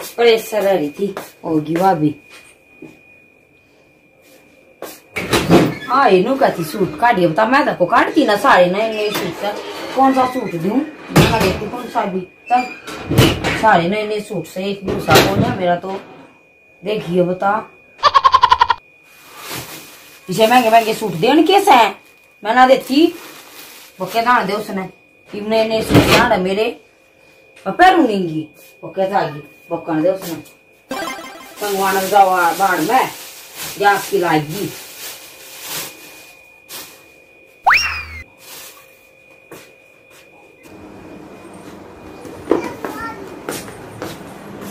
Pressure रही थी होगी हाँ सूट काटिए बता मैं काटती ना सारे नए नए सूट से कौन सा सूट दूँ मैं कौन सा भी सारे नए नए सूट से एक दूसरा कौन है मेरा तो देखिए बता पीछे महँगे महँगे सूट देन कैसे हैं मैं ना देती दान दे उसने कि सूट मेरे। वो वो दे उसने। संगवान जावा बाढ़ में की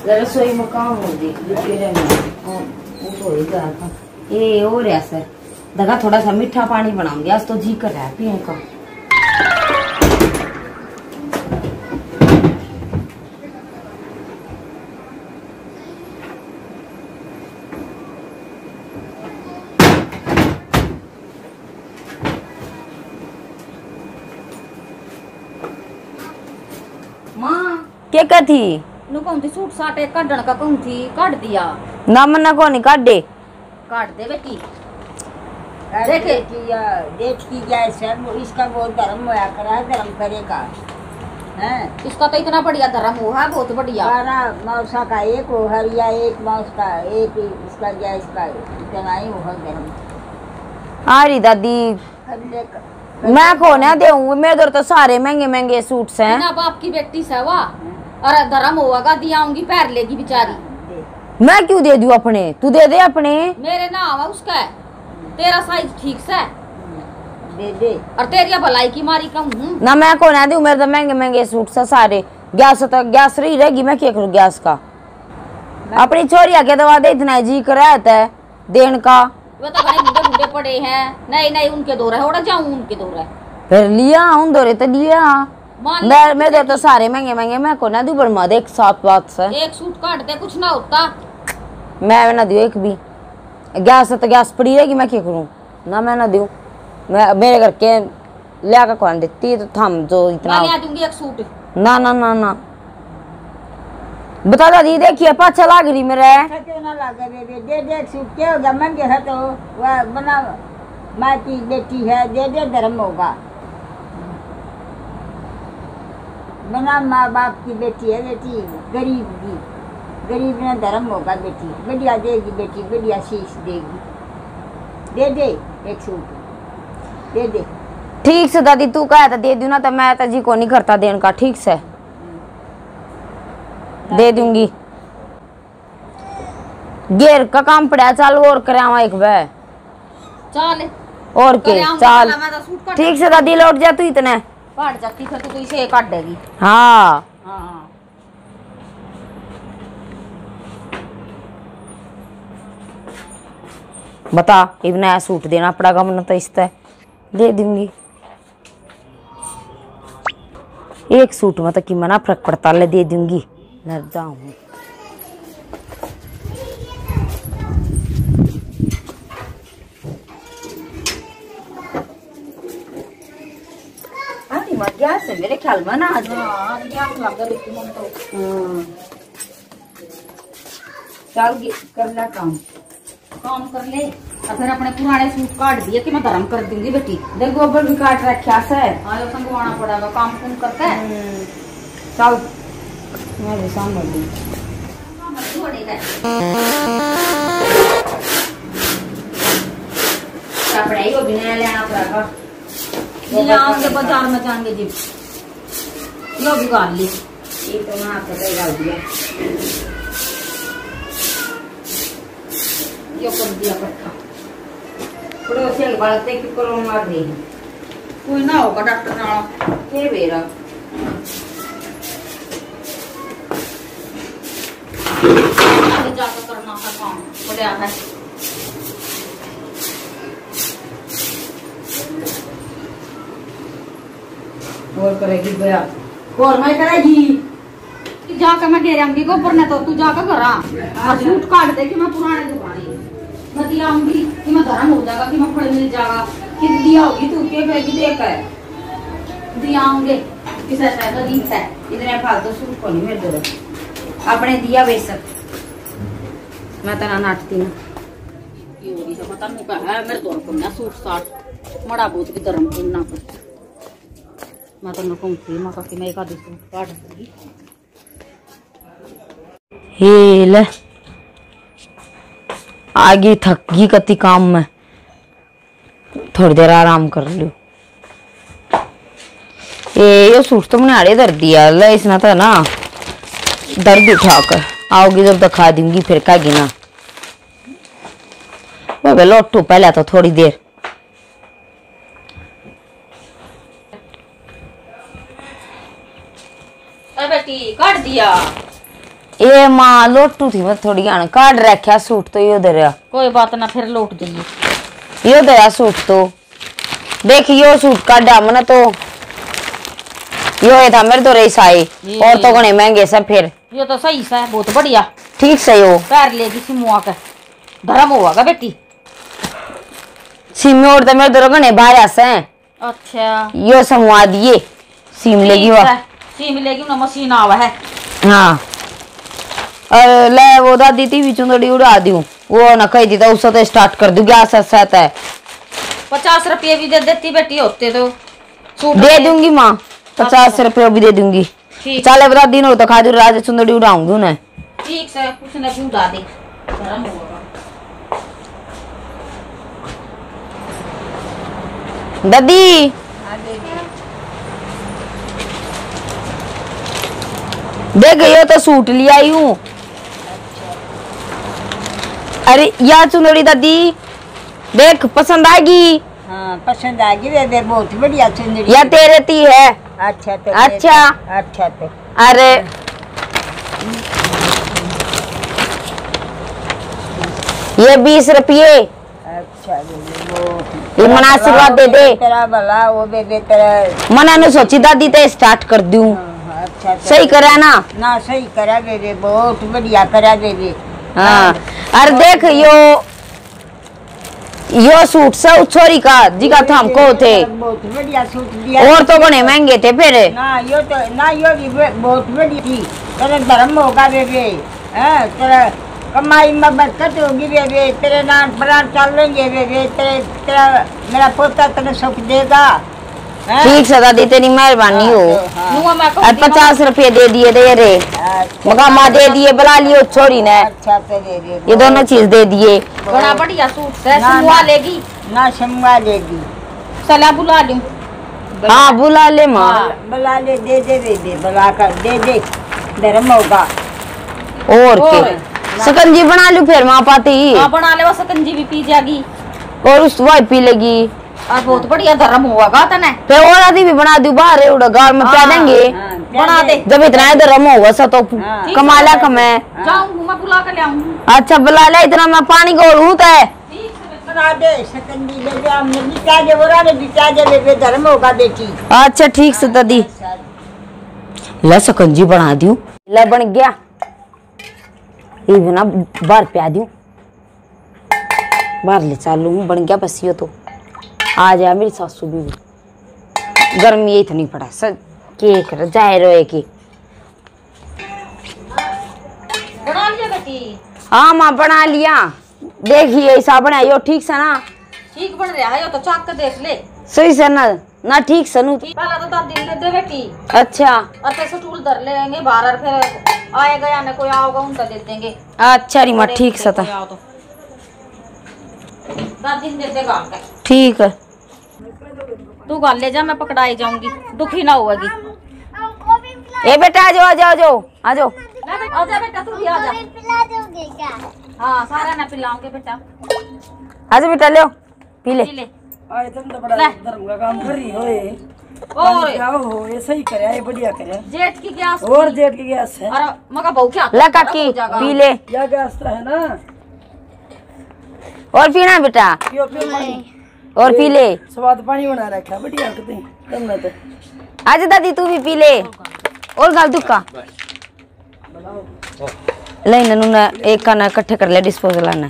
रसोई में काम हो गई फिर वो तो ही ये हो रहा सर। दगा थोड़ा सा मीठा पानी बनाऊँगी आज तो जी कर रहा है पिए का माँ क्या क्या थी नु कौन थी सूट साटे कढ़न का कौन थी काट दिया ना मन्ना को नहीं काटे काट दे बेटी देखे किया देख की जाए सब इसका बहुत धर्म होया करा है धर्म करेगा हैं इसका तो इतना बढ़िया धर्म हुआ है बहुत बढ़िया बारह मौसा का एक हो हरिया एक मौस का एक इसका क्या इसका इतना ही हो धर्म अरे दादी मैं को ना देऊँगी मेरे तो सारे महँगे महँगे सूट्स हैं बिना बाप की बेटी से और धर्म होगा दियाऊँगी पैर लेगी बेचारी मैं क्यों दे दूँ अपने तू दे दे अपने मेरे नाम है उसका है। तेरा साइज़ ठीक से दे दे और तेरी भलाई की मारी कहूँ ना मैं को ना दूँ मेरे तो महँगे महँगे सूट्स हैं सारे गैस तो गैस रही रहेगी मैं क्या करूँ गैस का अपनी छोरिया के दवा दे इतना जी कर रहता है देन का वो तो भाई मुंडे मुंडे पड़े हैं नहीं नहीं उनके दो रहे उड़ा जाऊँ उनके दो रहे फिर लिया उन दौरे तो लिया मैं मेरे तो सारे महँगे महँगे मैं को ना दूँ पर मत एक साथ बात से एक सूट काट दे कुछ ना होता मैं ना दूँ एक भी गैस तो गैस पड़ी रहेगी मैं क्या करूँ ना मैं ना दूँ मैं मेरे घर के लिया कर कौन देती तो थम जो इतना मैं ले दूँगी एक सूट ना ना ना ना बता दादी देखिए पाछा लाग रही मेरे ना लगा दे दे दे दे सूट क्या होगा मंगे है तो वह बना माँ की बेटी है दे दे धर्म होगा बना माँ बाप की बेटी है बेटी गरीब की गरीब ने धर्म होगा बेटी। बढ़िया देगी बेटी बढ़िया शीश देगी। दे दे एक सूट दे दे। ठीक से दादी तू कहा था दे दू ना तो मैं तो जी को नहीं करता देन का ठीक से? दे दूँगी। गेर का काम पड़ा चल और करावा एक बार। चल। और के करे चल। तो ठीक से दादी लौट जा तू इतने। काट जाती फिर तो तू इसे काट देगी हाँ हाँ हाँ बता एक नया सूट देना पड़ेगा मन तो इस तरह दे दूँगी एक सूट में तो कि मना फ़र्क पड़ता ले दे दूँगी लड़ जाऊँ हाँ मर ख्याल में ना आज हाँ तो हाँ। चल कर ले काम काम कर ले फिर अपने पुराने सूट काट दिए कि मैं धर्म कर दूँगी बेटी देख गोबर भी काट रखा से संगवाना पड़ेगा काम कुम करता है चल मैं भी सामने दी ही वो भी नया लेना पड़ेगा ये आऊँगे बाज़ार में जाएँगे जी यो भी ली ये तो वहाँ पे डाल दिया यो कर दिया पट्टा पड़ोसी के बाल करो मार रही है कोई ना होगा डॉक्टर नाल के बेरा जाकर करना है काम बढ़िया है और करेगी बया और मैं करेगी। जाकर मैं घेरे आऊँगी गोबर ने तो तू जाकर करा और सूट काट दे कि मैं पुराने दुकानी। मैं दिया आऊँगी कि मैं धर्म हो जाएगा कि मैं फल मिल जाएगा। कि दिया होगी तू के देकर किसा शायद रीत है। इतने फालतू सूट को नहीं मेरे दो अपने दिया बेसक मैं तना नाटती ना योगी से पता नहीं क्या है। मेरे दौर को ना सूट साट। मड़ा बहुत की धर्म मैं तो कहूँगी मैं कहती मैं एक आधी सूट हे ले आगे थक गई कति काम में। थोड़ी देर आराम कर लो ये ये सूट तो मैंने आड़े दर्द दिया ले इसने तो ना, दर्द उठाकर आओगी जब दिखा दूँगी, फिर कहेगी ना। बाबा लौटू पहले तो थोड़ी देर अरे बेटी काट दिया। माँ लोटू थी मैं थोड़ी आने। काट रखा सूट तो ये उधर कोई बात ना फिर लौट देंगे। ये दया सूट तो। देख यो सूट का दामन तो। यो है था मेरे तो रेस आए और तो घने महँगे सब फिर। ये तो सही सा है बहुत बढ़िया। ठीक से यो पैर लेगी सिमुआ के धर्म होगा बेटी? सीम और तो मेरे तो घने बाहर से हैं। अच्छा। यो समवा दिए सीम लेगी ठीक वो है। सी मिलेगी ना मशीन आवा है हाँ और ले वो दादी थी बीचों थोड़ी उड़ा दी वो ना कही थी तो उससे तो स्टार्ट कर दूँगी आसा साथ है पचास रुपये भी दे देती बेटी होते तो सूट दे में। दूँगी माँ पचास रुपये भी दे दूँगी ठीक चले दिन हो तो खा दूँ राज सुंदरी उड़ाऊँगी उन्हें ठीक से कुछ ने भी उड़ा दे दादी हाँ दे दे देख तो सूट लिया आई हूँ। अरे या चुनरी दादी देख पसंद आएगी। हाँ पसंद आ गई बेबे बहुत बढ़िया चुंदड़ी या तेरे ती है। अच्छा तो। अच्छा। अच्छा तो। अरे। ये बीस रुपये। अच्छा ये मन आशीर्वाद दे दे। तेरा भला वो बेबे तेरा। मना ने सोची दादी ते स्टार्ट कर दूँ। हाँ, अच्छा सही करा ना? ना सही करा बेबे बहुत बढ़िया करा बेबे हाँ अरे देख यो यो सूट सब छोरी का जिका था हमको थे। बहुत बढ़िया सूट दिया और तो बने महँगे थे फिर। ना यो तो ना यो भी बहुत बढ़िया थी। तेरा धर्म होगा बेबे हाँ तेरा कमाई में बरकत होगी बेबे तेरे नाम प्राण चलेंगे बेबे तेरे तेरा मेरा पोता तेरे सुख देगा? ठीक से दादी तेरी मेहरबानी हो। हाँ, और पचास रुपए दे दिए दे रे। अच्छा। मका माँ दे दिए बुला लियो छोरी ने। अच्छा दे दे ये दोनों चीज़ दे दिए। बड़ा बढ़िया सूट से ना, लेगी। ना समवा लेगी। सलाह बुला लूँ हाँ बुला ले माँ। बुला ले दे दे दे दे बुला कर दे दे। धर्म होगा। और और? के सकंजी बना लू फिर माँ पाती। हाँ बना ले वो सकंजी भी पी जाएगी। और उस वाई पी लेगी। और बहुत बढ़िया धर्म होगा तने फिर और आदि भी बना दू बाहर उड़ा गार में प्या देंगे। हाँ, बना दे। जब इतना इधर रमो होगा सा तो हाँ। कमाला कमे जाऊँ मैं बुला कर ले आऊँ अच्छा बुला ले इतना मैं पानी गोलू तो। है धर्म अच्छा ठीक से दादी। ले सकंजी बना दियो। ले बन गया। ये ना बाहर प्या दियो। बाहर ले चालू हूँ बन गया बस यो तो। आ जाए मेरी सासू भी गर्मी इतनी पड़ा सर। के कर जाए रोए की बना हाँ माँ बना लिया। देखिए ऐसा बनाइयो ठीक से ना? ठीक बन रहा है यो तो चाक के देख ले। सही से ना ना ठीक से नू पहला तो दादी ले दे बेटी। अच्छा। और फिर स्टूल धर लेंगे बाहर और फिर आएगा या ना कोई आओगा उनका दे देंगे। अच्छा री माँ ठीक से था कोई आओ तो। दादी ने दे देगा ठीक है। तू गाल ले जा मैं पकड़ाई जाऊँगी। दुखी ना होगी ए बेटा आ जाओ आ जाओ आ जाओ आ जाओ। आजा बेटा तू भी आ जा। पिला दोगे क्या हाँ सारा ना पिलाऊँगे बेटा। आ जाओ बेटा लो पी ले। पी ले। आए तुम तो बड़ा ले। धर्म का काम कर रही हो ये और क्या हो ये सही करे ये बढ़िया करे। जेठ की गैस और जेठ की गैस है। मगा बहू क्या ला काकी पी ले। या गैस तो है ना? और पीना बेटा? पियो पियो और पी ले स्वाद पानी बना रखा बढ़िया करते तुमने तो। आजा दादी तू भी पी ले। और गाल दुक्का ले ननू ना एक का ना इकट्ठे कर ले डिस्पोजल आना।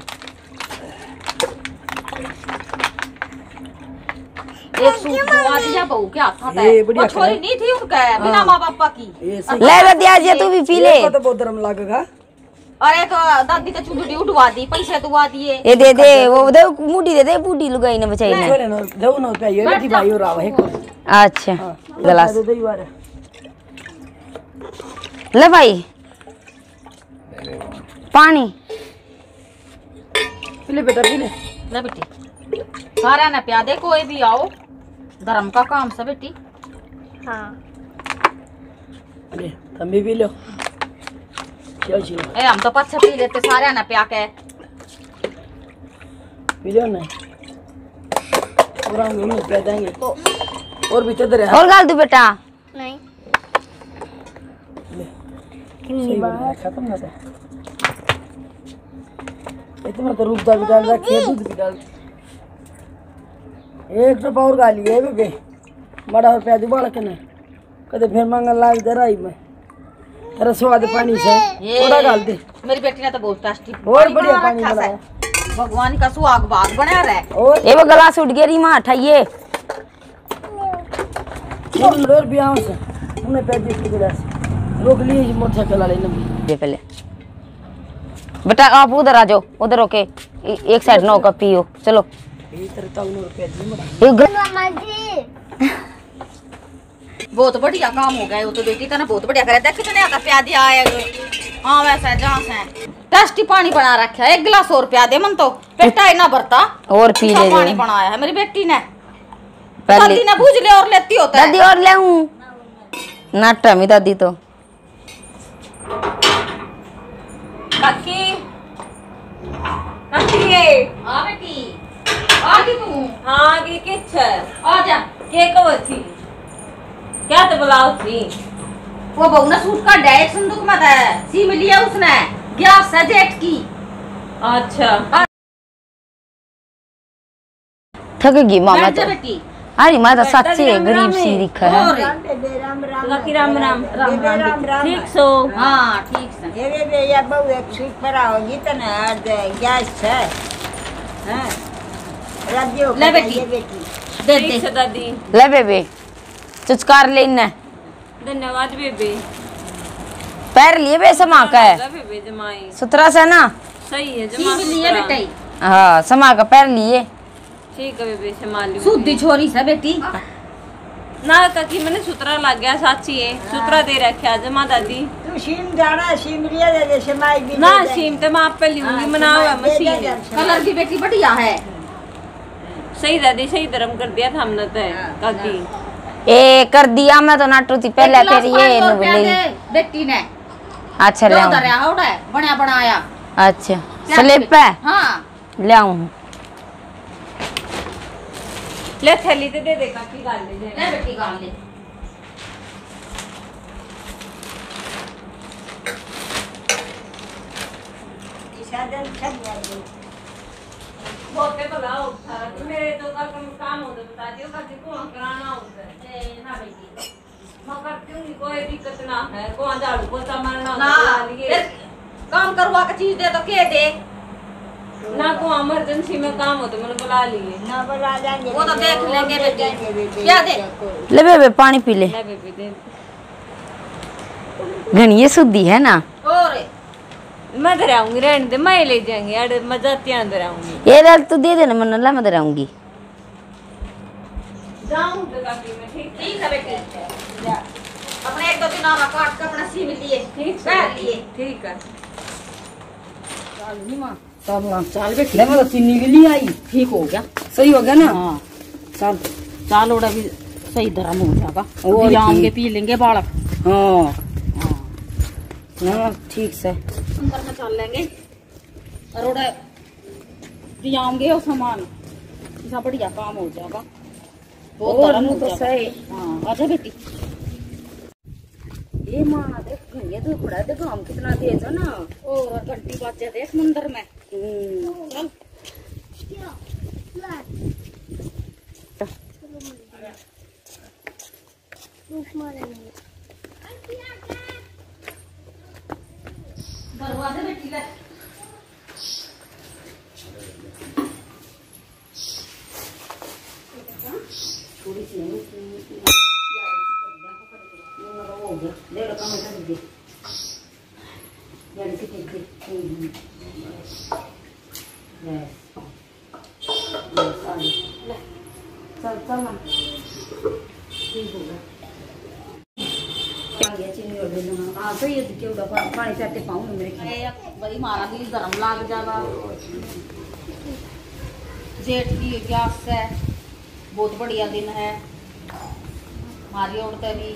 एक सूट धोआ दिया बहू के हाथ बढ़िया वो छोरी नहीं थी उनका बिना माँ बापा की ले दादी आज ये तू भी पी ले। तो बहुत धर्म लगेगा? और एक दादी का चुंडी उठवा दी पैसे दुआ दिए। ये दे दे वो दे मुठी दे दे बूटी लुगाई ने बचाई ने। छोरे न देव न पे ये बेटी भाई और आवे को अच्छा गिलास यार ले भाई। पानी। बेटा पीले ले। बेटी। सारा ना प्या दे कोई भी आओ। धर्म का काम से बेटी। अरे तुम भी पी लो। ए हम तो पच्छे पी लेते सारे ना प्या के। पी लो ना। और हम उन्हें पे देंगे और भी चदर है। और गाल दू बेटा। बात। खत्म ना था। इतना तो रूप डाल दूध भी डाल। एक तो पावर गाली है बेबे बड़ा और प्याज उबाल के ना। कदे फिर मंगल लाग दे रही मैं। तेरा स्वाद पानी से। थोड़ा डाल दे। मेरी बेटी ने तो बहुत टेस्टी और बढ़िया पानी बनाया। भगवान का सुहाग बाग बना रहा है। और ये वो गलास उठ गया री माँ उठाइए। और और भी आऊँ से। उन्हें पैर दी गिलास रोक लिए मोटरसाइकिल वाले ने ये पहले। बेटा आप उधर आ जाओ। उधर होके ए- एक साइड नौ का पियो। चलो। तो उन्होंने पैर दी मोटा ये बहुत बढ़िया काम हो गया वो तो बेटी तने बहुत बढ़िया करे। देख कितने आता प्या दिया है हाँ वैसा जहाँ से टेस्टी पानी बना रखा है एक गिलास और प्या दे मन तो। पेटा ही ना भरता। और पी अच्छा ले पानी बनाया है मेरी बेटी ने। दादी ने पूछ ले और लेती होता दादी और ले हूँ नाटा मी दादी तो। काकी। काकी हाँ बेटी। आ गई तू? हाँ किछ है आ जा के कब थी। क्या तो बुलाओ थी वो बहू ने सूट का डायरेक्ट संदूक में था सीम लिया उसने। गैस है जेट की। अच्छा। थक गई मामा तो। अरे मैं तो सच्ची गरीब सी दिखा है। राम राम लकी राम राम राम राम ठीक सो। हाँ ठीक से। ये रे रे या बहु एक सूट पर आओगी तो ना अर्ध गैस है। हाँ। राज्य ले बेटी। बेटी। दे दे। ले बेबे। चुचकार ले इन्ने धन्यवाद बेबे। पैर लिए बे समा का है। सुथरा सा ना? सही है जमा लिए सुथरा। बेटा। हाँ समा का पैर लिए। ठीक है बेबे संभाल लियो सुधी छोरी से बेटी। ना ककी मैंने सुतरा लग गया साची है। सुतरा दे रखा जमा दादी। तू सीम जाना सीम लिया दे दे समाई भी ना। सीम तो मैं आप पे लूँगी हाँ, मना हुआ समाई दे दे मशीन कलर की बेटी बढ़िया है। सही दादी सही धर्म कर दिया था हमने तो काकी। ए कर दिया मैं तो नाटू थी पहले फिर ये नु प्या बेटी ने। अच्छा ले आऊँ। दरिया होड़ा है बना बनाया। अच्छा स्लिप है? हाँ। ले आऊँ। ले थैली ते दे दे काकी गाल ले ले बेटी काम ले साधन सब बहुते भला मेरे तो कल कम होता कराना होता है ना बेटी मैं करती हूँ कोई दिक्कत ना है झाड़ू मारना ना होता काम करवा के चीज़ दे तो के दे ना को इमरजेंसी में काम हो तो मैंने बुला लिए ना बुला जाएँगे वो तो देख लेंगे बेटी। क्या दे? ले बेबे पानी पी ले ले बेबी दे घनी शुद्धि है ना और मैं इधर आऊँगी रहने दे मैं ले जाएँगे अरे मैं जाती हूँ इधर आऊँगी ये दाल तू दे देना मन ला मैं इधर आऊँगी जाऊँ तो काफ़ी मैं ठीक ठीक है बेटी। अपने एक दो दिन आवा काट के अपना सीम लिए। ठीक लिए। ठीक है। चल चल चीनी भी ली आई। ठीक हो गया। सही हो गया ना? हाँ। चल। चाल ओड़ा भी सही धर्म हो जाएगा और आम के पी लेंगे बालक। हाँ। हाँ ठीक से। अंदर में चल लेंगे और सामान। ऐसा बढ़िया काम हो जाएगा। और हो तो सही। हाँ आजा बेटी। ये माँ देख ये तो खड़ा देखो हम कितना तेज है ना। और घंटी बाजे देख मंदिर में। चल। दरवाजे दे। डेढ़ से ठीक दे चल चल ना। ठीक होगा चीनी और दे देना हाँ पानी चाटे पाऊँ मेरे बड़ी मारा दिल गरम लाग जावा जेठ की गैस है। बहुत बढ़िया दिन है। हमारी भी।